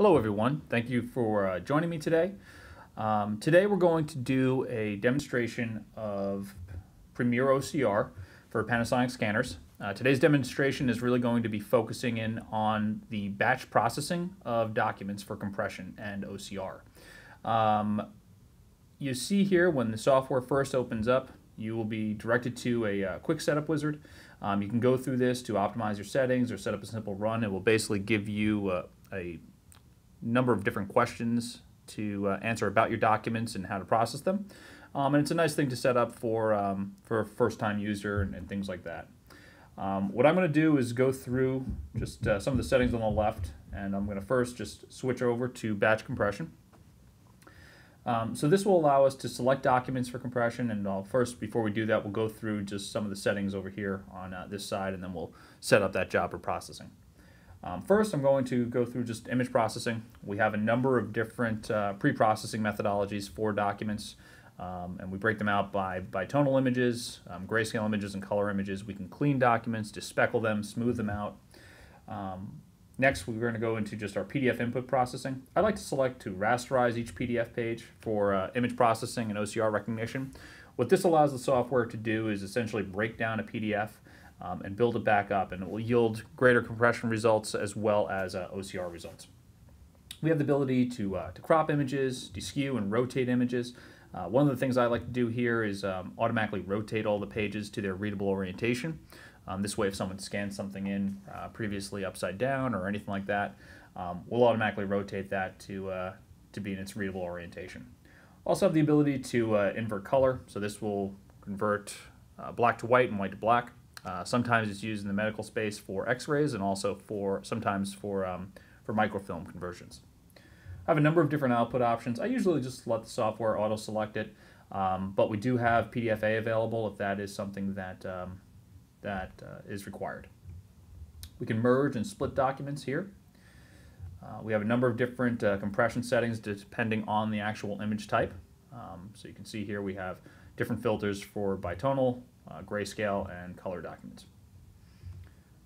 Hello everyone, thank you for uh, joining me today. Um, today we're going to do a demonstration of Premier OCR for Panasonic scanners. Uh, today's demonstration is really going to be focusing in on the batch processing of documents for compression and OCR. Um, you see here when the software first opens up, you will be directed to a uh, quick setup wizard. Um, you can go through this to optimize your settings or set up a simple run. It will basically give you uh, a number of different questions to uh, answer about your documents and how to process them. Um, and it's a nice thing to set up for, um, for a first-time user and, and, things like that. Um, what I'm going to do is go through just uh, some of the settings on the left, and I'm going to first just switch over to batch compression. Um, so this will allow us to select documents for compression, and I'll first, before we do that, we'll go through just some of the settings over here on uh, this side, and then we'll set up that job for processing. Um, first, I'm going to go through just image processing. We have a number of different uh, pre-processing methodologies for documents, um, and we break them out by, bitonal images, um, grayscale images, and color images. We can clean documents, despeckle them, smooth them out. Um, next, we're going to go into just our PDF input processing. I like to select to rasterize each PDF page for uh, image processing and OCR recognition. What this allows the software to do is essentially break down a PDF um, and build it back up, and it will yield greater compression results as well as uh, OCR results. We have the ability to, uh, to crop images, deskew and rotate images. Uh, one of the things I like to do here is um, automatically rotate all the pages to their readable orientation. Um, this way, if someone scans something in uh, previously upside down or anything like that, um, we'll automatically rotate that to, uh, to be in its readable orientation. Also have the ability to uh, invert color, so this will convert black to white and white to black. Uh, sometimes it's used in the medical space for X-rays and also for sometimes for um, for microfilm conversions. I have a number of different output options. I usually just let the software auto-select it, um, but we do have PDFA available if that is something that um, that uh, is required. We can merge and split documents here. Uh, we have a number of different uh, compression settings depending on the actual image type. Um, so you can see here we have different filters for bitonal, uh, grayscale, and color documents.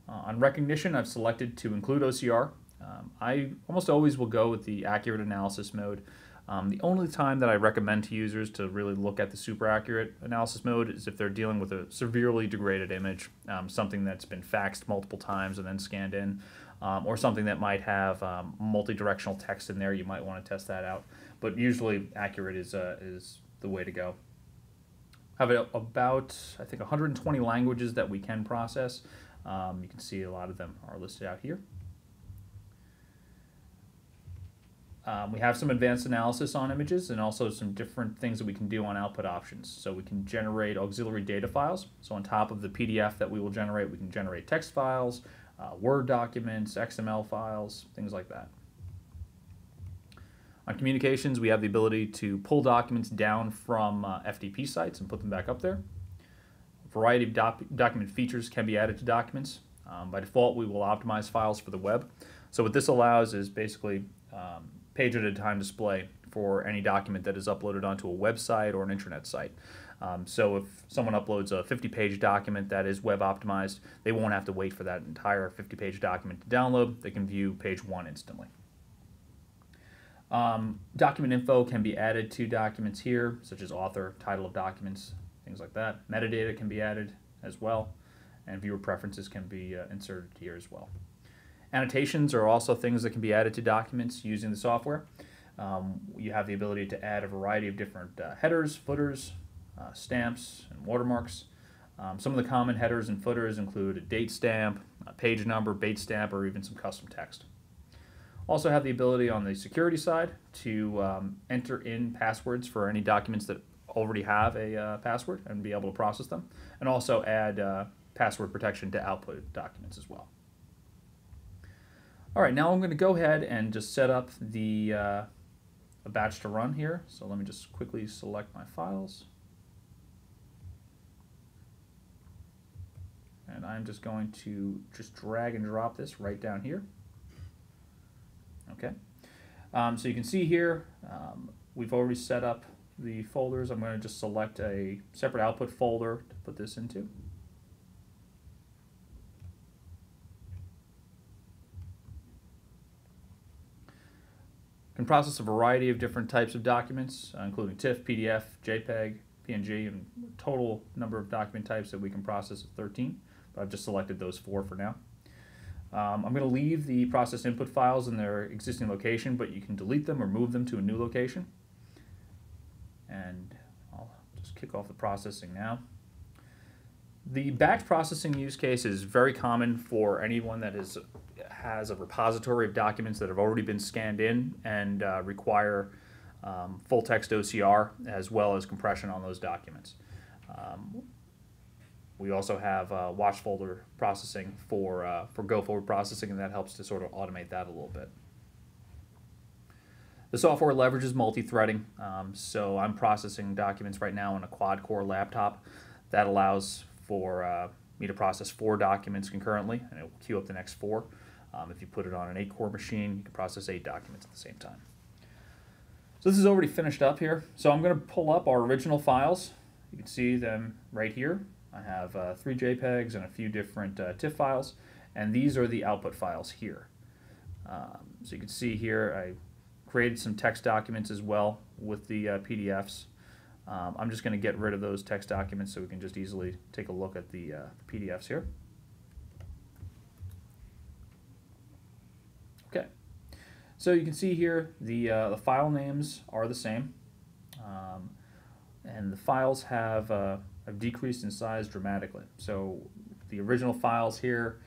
Uh, on recognition, I've selected to include OCR. Um, I almost always will go with the accurate analysis mode. Um, the only time that I recommend to users to really look at the super accurate analysis mode is if they're dealing with a severely degraded image, um, something that's been faxed multiple times and then scanned in, um, or something that might have um, multi-directional text in there. You might want to test that out. But usually, accurate is uh, is the way to go have about, I think, 120 languages that we can process. Um, you can see a lot of them are listed out here. Um, we have some advanced analysis on images and also some different things that we can do on output options. So we can generate auxiliary data files. So on top of the PDF that we will generate, we can generate text files, uh, Word documents, XML files, things like that. On communications, we have the ability to pull documents down from uh, FTP sites and put them back up there. A variety of doc document features can be added to documents. Um, by default, we will optimize files for the web. So what this allows is basically um, page at a time display for any document that is uploaded onto a website or an intranet site. Um, so if someone uploads a 50-page document that is web optimized, they won't have to wait for that entire 50-page document to download. They can view page one instantly. Um, document info can be added to documents here, such as author, title of documents, things like that. Metadata can be added as well, and viewer preferences can be uh, inserted here as well. Annotations are also things that can be added to documents using the software. Um, you have the ability to add a variety of different uh, headers, footers, uh, stamps, and watermarks. Um, some of the common headers and footers include a date stamp, a page number, Bates stamp, or even some custom text. Also have the ability on the security side to um, enter in passwords for any documents that already have a uh, password and be able to process them, and also add uh, password protection to output documents as well. All right, now I'm going to go ahead and just set up the uh, a batch to run here. So let me just quickly select my files. And I'm just going to just drag and drop this right down here. Okay, um, so you can see here, um, we've already set up the folders. I'm going to just select a separate output folder to put this into. can process a variety of different types of documents, uh, including TIFF, PDF, JPEG, PNG, and total number of document types that we can process is 13. But I've just selected those four for now. Um, I'm going to leave the process input files in their existing location, but you can delete them or move them to a new location. And I'll just kick off the processing now. The batch processing use case is very common for anyone that is has a repository of documents that have already been scanned in and uh, require um, full text OCR as well as compression on those documents. Um, we also have uh, watch folder processing for, uh, for go forward processing, and that helps to sort of automate that a little bit. The software leverages multi-threading, um, so I'm processing documents right now on a quad-core laptop. That allows for uh, me to process four documents concurrently, and it will queue up the next four. Um, if you put it on an eight-core machine, you can process eight documents at the same time. So this is already finished up here. So I'm going to pull up our original files. You can see them right here. I have uh, three JPEGs and a few different uh, TIFF files, and these are the output files here. Um, so you can see here I created some text documents as well with the uh, PDFs. Um, I'm just going to get rid of those text documents so we can just easily take a look at the, uh, PDFs here. Okay, so you can see here the, uh, the file names are the same, um, and the files have uh, have decreased in size dramatically. So the original files here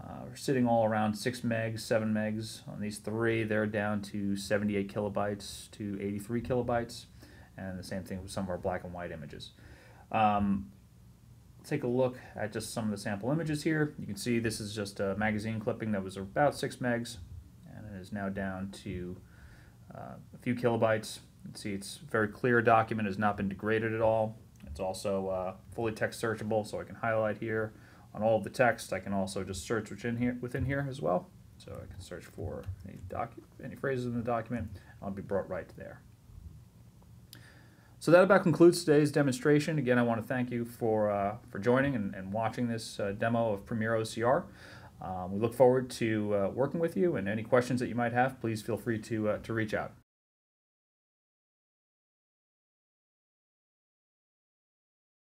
uh, are sitting all around 6 megs, 7 megs. On these three, they're down to 78 kilobytes to 83 kilobytes. And the same thing with some of our black and white images. Um, take a look at just some of the sample images here. You can see this is just a magazine clipping that was about 6 megs and it is now down to uh, a few kilobytes. You can see it's very clear document, has not been degraded at all. It's also uh, fully text searchable, so I can highlight here on all of the text. I can also just search within here, within here as well. So I can search for any, any phrases in the document. I'll be brought right there. So that about concludes today's demonstration. Again, I want to thank you for, uh, for joining and, and watching this uh, demo of Premier OCR. Um, we look forward to uh, working with you, and any questions that you might have, please feel free to, uh, to reach out.